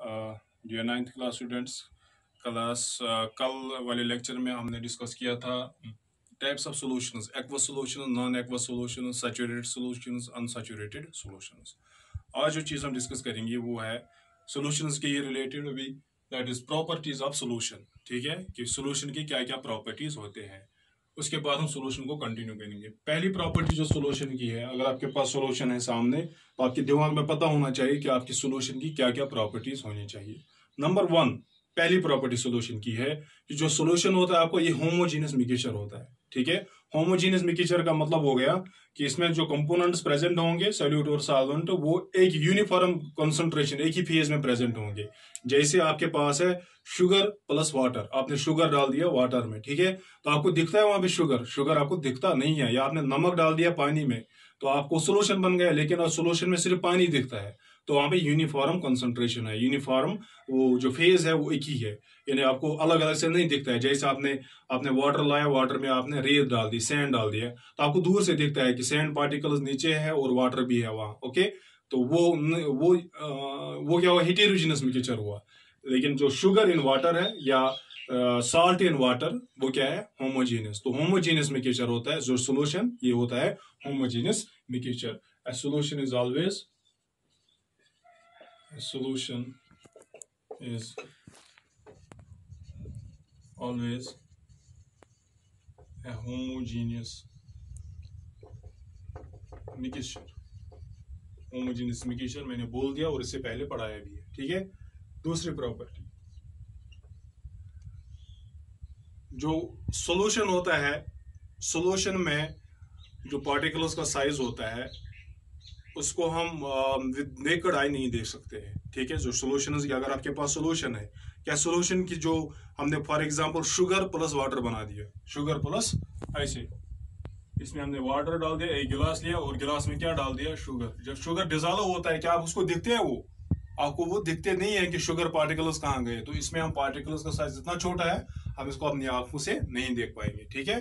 Dear ninth class students class कल वाले lecture में हमने डिस्कस किया था types of solutions aqueous solutions non aqueous solutions saturated solutions unsaturated solutions आज जो चीज़ हम डिस्कस करेंगे वो है सॉल्यूशंस के ये रिलेटेड भी that is properties of solution ठीक है? कि सॉल्यूशन की क्या क्या प्रॉपर्टीज़ होते हैं। उसके बाद हम सोल्यूशन को कंटिन्यू करेंगे। पहली प्रॉपर्टी जो सोल्यूशन की है, अगर आपके पास सोल्यूशन है सामने तो आपके दिमाग में पता होना चाहिए कि आपकी सोल्यूशन की क्या क्या प्रॉपर्टीज़ होनी चाहिए। नंबर वन पहली प्रॉपर्टी सोल्यूशन की है कि जो सोल्यूशन होता है आपको, ये होमोजीनियस मिक्सचर होता है, ठीक है? होमोजीनियस मिक्सचर का मतलब हो गया कि इसमें जो कंपोनेंट्स प्रेजेंट होंगे सॉल्यूट और सॉल्वेंट वो एक यूनिफॉर्म कंसंट्रेशन एक ही फ़ेज़ में प्रेजेंट होंगे। जैसे आपके पास है शुगर प्लस वाटर आपने शुगर डाल दिया वाटर में, ठीक है? तो आपको दिखता है वहाँ पे शुगर शुगर आपको दिखता नहीं है। या आपने नमक डाल दिया पानी में तो आपको सोल्यूशन बन गया, लेकिन सोल्यूशन में सिर्फ़ पानी दिखता है। तो वहाँ पे यूनिफॉर्म कंसंट्रेशन है। यूनिफॉर्म वो जो फ़ेज़ है वो एक ही है। यानी आपको अलग अलग से नहीं दिखता है। जैसे आपने आपने वाटर लाया वाटर में आपने रेत डाल दी सैंड डाल दिया। तो आपको दूर से दिखता है कि सैंड पार्टिकल्स नीचे है और वाटर भी है वहाँ ओके तो वो वो आ, वो क्या हुआ? हिटेरोजिनस मिक्सचर हुआ। लेकिन जो शुगर इन वाटर है या साल्ट इन वाटर वो क्या है? होमोजीनियस तो होमोजीनियस मिक्सचर होता है। जो सोल्यूशन ये होता है homogeneous mixture solution is always solution is always a homogeneous mixture. Homogeneous mixture मैंने बोल दिया और इससे पहले पढ़ाया भी है, ठीक है? दूसरी प्रॉपर्टी जो सॉल्यूशन होता है सॉल्यूशन में जो पार्टिकल्स का साइज़ होता है उसको हम नेकड आई नहीं देख सकते हैं। ठीक है? जो सोल्यूशन अगर आपके पास सोल्यूशन है, क्या सोल्यूशन की जो हमने for example sugar plus water बना दिया। शुगर प्लस ऐसे। इसमें हमने वाटर डाल दिया, एक गिलास लिया और गिलास में क्या डाल दिया? शुगर जब शुगर डिजॉल्व होता है, क्या आप उसको दिखते हैं वो? आपको वो दिखते नहीं है कि शुगर पार्टिकल्स कहाँ गए तो इसमें हम पार्टिकल्स का साइज़ इतना छोटा है, हम इसको अपनी आँखों से नहीं देख पाएँगे। ठीक है?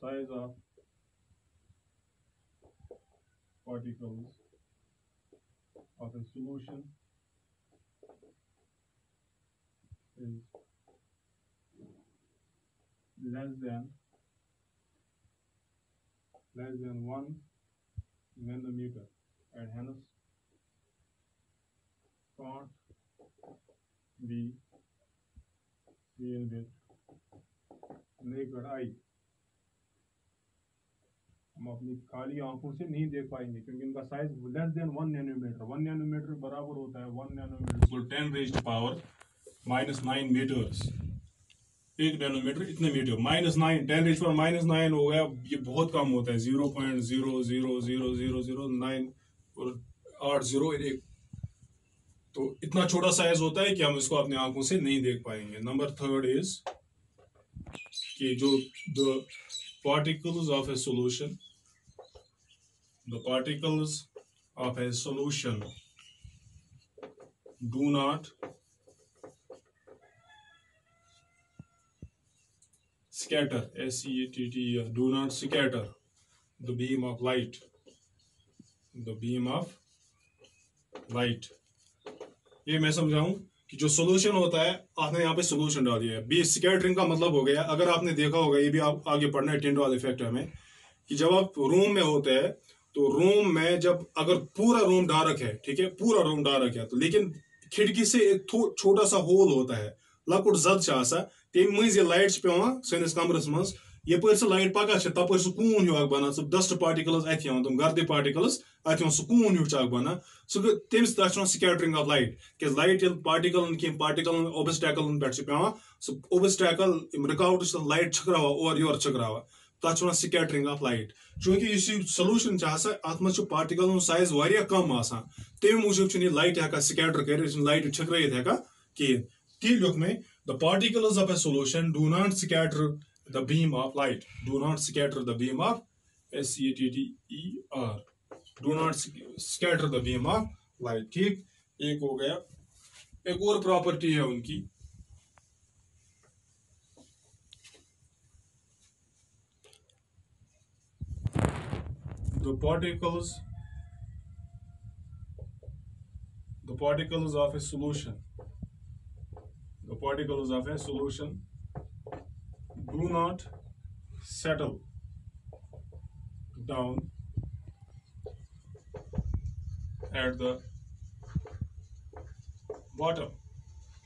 Size of particles of a solution is less than less than 1 nanometer. And hence can't be seen with naked eye हम अपनी खाली आँखों से नहीं देख पाएँगे, क्योंकि इनका size less than one nanometer one nanometer बराबर होता है one nanometer ten raise power minus nine metres एक नैनोमीटर इतने metre minus nine ten raise पर माइनस नाइन हो गया, ये बहुत कम होता है zero point zero zero zero zero zero nine और आठ ज़ीरो एक तो इतना छोटा साइज़ होता है कि हम इसको अपनी आँखों से नहीं देख पाएँगे। नंबर थर्ड इज़ कि जो the particles of a solution the particles of a solution do not scatter S-C-A-T-T-E-R do not scatter the beam of light. The beam of light. ये मैं समझाऊं कि जो सोल्यूशन होता है, आपने यहाँ पे सोल्यूशन डाल दिया है। बी स्कैटरिंग का मतलब हो गया, अगर आपने देखा होगा, ये भी आप आगे पढ़ना है टिंडवाल इफ़ेक्ट में कि जब आप रूम में होते हैं तो रूम में जब अगर पूरा रूम डार्क है, ठीक है? पूरा रूम डार्क है तो लेकिन खिड़की से एक छोटा सा होल होता है। लकुट जद तम मज लाइट पे कमरस मज यप लाइट पकह तप सह कून हूँ बना। सह डस्ट पार्टिकल्स अत तुम गर्द पार्टिकल्स अत सह हूँ बना। सह तथा स्कैटरिंग ऑफ़ लाइट क्या लाइट ये पार्टिकल कह पार्टिकल ओबस्टैकल पे पे सह ओबस्टैकल रिकावट लाइट छकरा और छकरा तथ स्कैटरिंग ऑफ़ लाइट चूँकि सोलूशन अत मज पार्टिकल साइज़ कम तमे मूजूब लाइट हेका स्कैटर कर लाइट छकरित हेका कहें ती लिख में the particles of a solution do not scatter the beam of light Do not scatter the beam of S-C-A-T-T-E-R. Do not scatter the beam of light. ठीक? एक हो गया। एक और प्रॉपर्टी है उनकी। The particles the particles of a solution the particles of a solution do not settle down at the bottom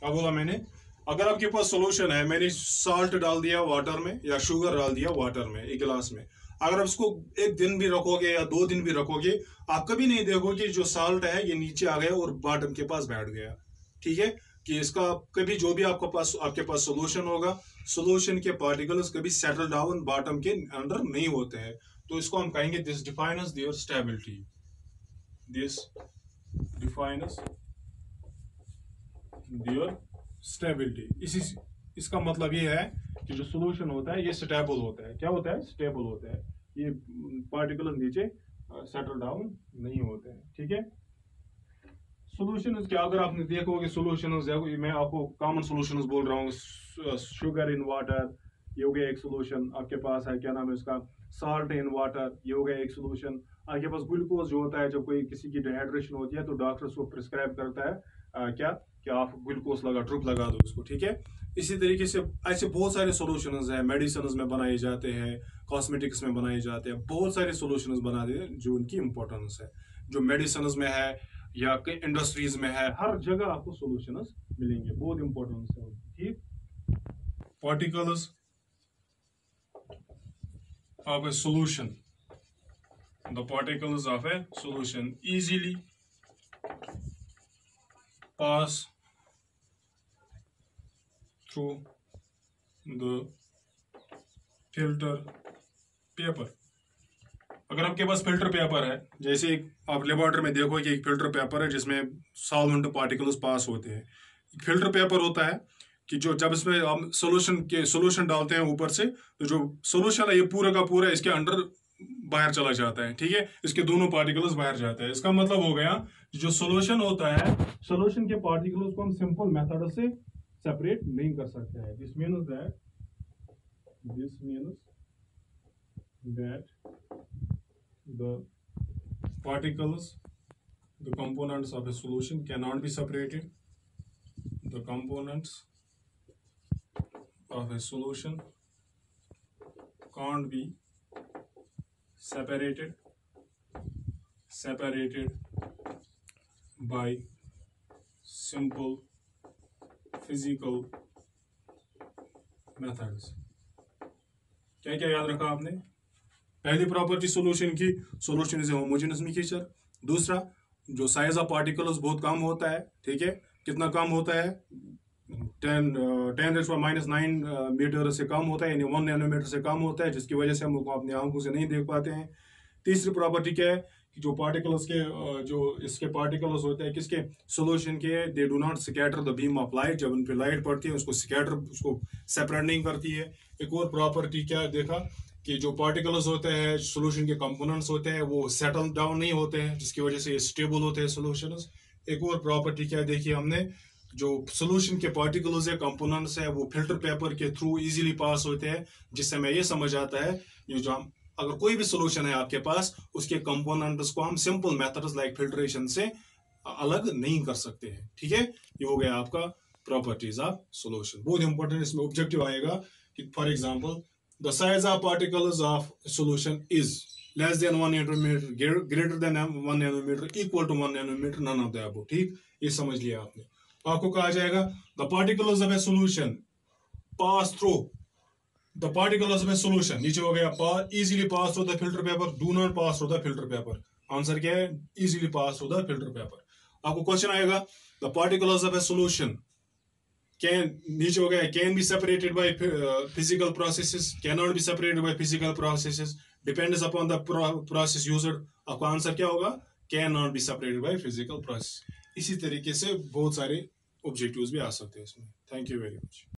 क्या बोला मैंने अगर आपके पास सॉल्यूशन है मैंने साल्ट डाल दिया वाटर में या शुगर डाल दिया वाटर में एक गिलास में अगर आप उसको एक दिन भी रखोगे या दो दिन भी रखोगे, आप कभी नहीं देखोगे जो साल्ट है ये नीचे आ गया और बॉटम के पास बैठ गया। ठीक है? कि इसका कभी जो भी आपके पास आपके पास सोल्यूशन होगा। सोल्यूशन के पार्टिकल्स कभी सेटल डाउन बॉटम के अंदर नहीं होते हैं। तो इसको हम कहेंगे this defines their stability this defines their stability इसी इसका मतलब ये है कि जो सोल्यूशन होता है, ये स्टेबल होता है। क्या होता है? स्टेबल होता है। ये पार्टिकुलर नीचे सेटल डाउन नहीं होते हैं ठीक है? सोल्यूशन क्या? अगर आपने देखोगे सोल्यूशन मैं आपको कॉमन सोल्यूशन बोल रहा हूँ शुगर इन वाटर ये हो गया एक सोल्यूशन आपके पास है क्या नाम है उसका? साल्ट इन वाटर ये हो गया एक सोल्यूशन आपके पास ग्लूकोज जो होता है जब कोई किसी की डिहाइड्रेशन होती है तो डॉक्टर उसको प्रिस्क्राइब करता है आ, क्या? कि आप ग्लूकोज लगा ड्रुप लगा दो उसको ठीक है? इसी तरीके से ऐसे बहुत सारे सोल्यूशन है मेडिसिन में बनाए जाते हैं कॉस्मेटिक्स में बनाए जाते हैं, बहुत सारे सोल्यूशन बनाते हैं जो उनकी इंपॉर्टेंस है। जो मेडिसिन में है या कई इंडस्ट्रीज़ में है, हर जगह आपको सोल्यूशन मिलेंगे, बहुत इंपॉर्टेंस है ठीक? Particles of a solution. The particles of a solution easily pass through the filter paper. अगर आपके पास फ़िल्टर पेपर है, जैसे आप लेबोरेटरी में देखो कि एक फ़िल्टर पेपर है जिसमें सॉल्वेंट पार्टिकल्स पास होते हैं। एक फ़िल्टर पेपर होता है कि जो जब इसमें हम सोल्यूशन के सोल्यूशन डालते हैं ऊपर से तो जो सोल्यूशन है ये पूरा का पूरा इसके अंडर बाहर चला जाता है, ठीक है? इसके दोनों पार्टिकल्स बाहर जाते हैं। इसका मतलब हो गया जो सोल्यूशन होता है सोल्यूशन के पार्टिकल्स को हम सिंपल मेथड से सेपरेट नहीं कर सकते हैं। This means that this means that the particles the components of a solution can not be separated the components of a solution can't be separated separated by simple physical methods. क्या क्या याद रखा आपने? पहली प्रॉपर्टी सोल्यूशन की solution is homogeneous mixture दूसरा, जो size of particles बहुत कम होता है, ठीक है? कितना कम होता है? Ten ten raise minus nine metre से कम होता है, यानी वन नैनोमीटर से कम होता है, जिसकी वजह से हम अपनी आँखों से नहीं देख पाते हैं। तीसरी प्रॉपर्टी क्या है? कि जो पार्टिकल्स के जो इसके पार्टिकल्स होते हैं, किसके? सोल्यूशन के they do not scatter the beam of light जब उन पर लाइट पड़ती है, उसको स्कैटर उसको सेपरेट नहीं करती है। एक और प्रॉपर्टी क्या देखा? कि जो पार्टिकल्स होते हैं सोल्यूशन के कंपोनेंट्स होते हैं, वो सेटल डाउन नहीं होते हैं, जिसकी वजह से ये स्टेबल होते हैं सोल्यूशन एक और प्रॉपर्टी क्या देखी हमने? जो सोल्यूशन के पार्टिकल्स है कंपोनेंट्स है, वो फ़िल्टर पेपर के थ्रू इजीली पास होते हैं, जिससे हमें ये समझ आता है, ये जो हम अगर कोई भी सोल्यूशन है आपके पास, उसके कंपोनेंट्स को हम सिंपल मेथड्स लाइक फिल्ट्रेशन से अलग नहीं कर सकते हैं। ठीक है? ये हो गया आपका प्रॉपर्टीज़ ऑफ़ सोल्यूशन बहुत इंपॉर्टेंट इसमें ऑब्जेक्टिव आएगा कि for example the size of particle of solution is less than one nanometer greater than one nanometer equal to one nanometer none of two ठीक? ये समझ लिया आपने। तो आपको कहा जाएगा the particle of a solution pass through the particle of solution नीचे हो गया पा, easily pass through the filter paper do not pass through the filter paper answer क्या है? Easily pass through the filter paper आपको question आएगा? The particle of a solution can नीचे हो गया can be separated by physical processes can not be separated by physical processes depends upon the process use आपको answer क्या होगा? Can not be separated by physical process इसी तरीके से बहुत सारे ऑब्जेक्टिव भी आ सकते हैं इसमें. Thank you very much